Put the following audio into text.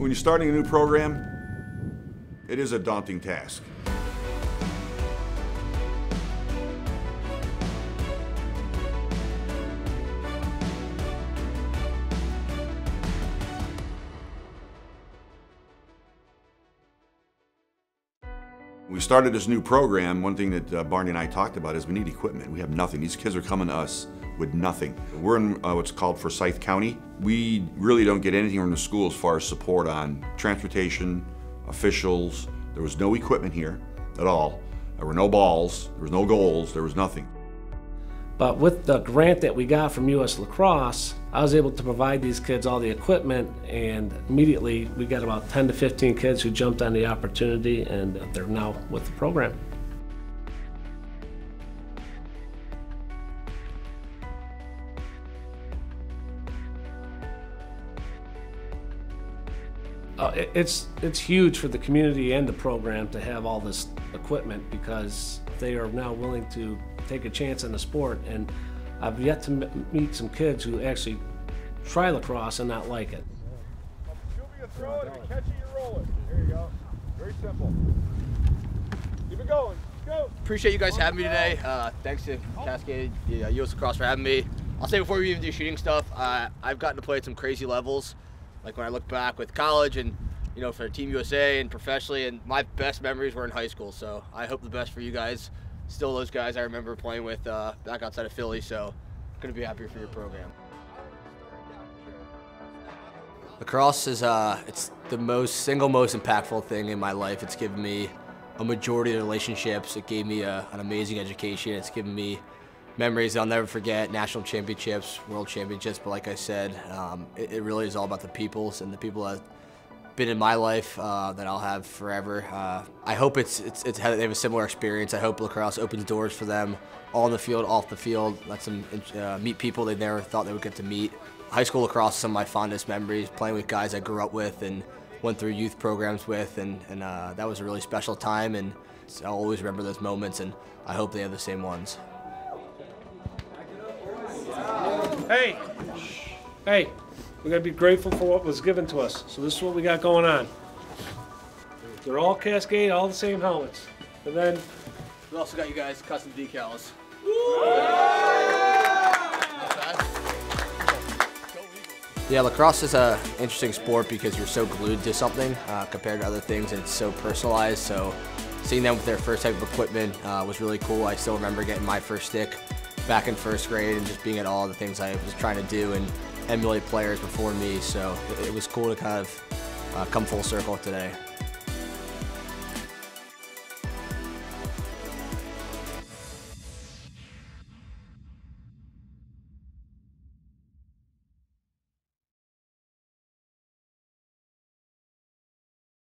When you're starting a new program, it is a daunting task. We started this new program, one thing that uh, Barney and I talked about is we need equipment. We have nothing. These kids are coming to us with nothing. We're in uh, what's called Forsyth County. We really don't get anything from the school as far as support on transportation, officials. There was no equipment here at all. There were no balls, there was no goals, there was nothing. But with the grant that we got from US Lacrosse, I was able to provide these kids all the equipment and immediately we got about 10 to 15 kids who jumped on the opportunity and they're now with the program. Uh, it- it's it's huge for the community and the program to have all this equipment because they are now willing to take a chance in the sport. And I've yet to m- meet some kids who actually try lacrosse and not like it. Shoot me throw it, if you catch it, you roll it. There you go. Very simple. Keep it going. Go. Appreciate you guys having me today. Uh, thanks to Cascade, yeah, US Lacrosse for having me. I'll say before we even do shooting stuff, uh, I've gotten to play at some crazy levels. Like when I look back with college and you know for Team USA and professionally, and my best memories were in high school. So I hope the best for you guys. Still, those guys I remember playing with uh, back outside of Philly. So couldn't be happier for your program. Lacrosse is uh, it's the most single most impactful thing in my life. It's given me a majority of relationships. It gave me a, an amazing education. It's given me memories I'll never forget, national championships, world championships. But like I said, um, it, it really is all about the peoples and the people that been in my life uh, that I'll have forever. Uh, I hope it's, it's, it's they have a similar experience. I hope lacrosse opens doors for them on the field, off the field, lets them uh, meet people they never thought they would get to meet. High school lacrosse is some of my fondest memories, playing with guys I grew up with and went through youth programs with, and, and uh, that was a really special time, and I'll always remember those moments, and I hope they have the same ones. Hey, hey, we gotta be grateful for what was given to us. So this is what we got going on. They're all Cascade, all the same helmets. And then We also got you guys custom decals. Yeah, lacrosse is a interesting sport because you're so glued to something uh, compared to other things, and it's so personalized. So seeing them with their first type of equipment uh, was really cool. I still remember getting my first stick back in first grade and just being at all the things I was trying to do and emulate players before me. So it, was cool to kind of uh, come full circle today.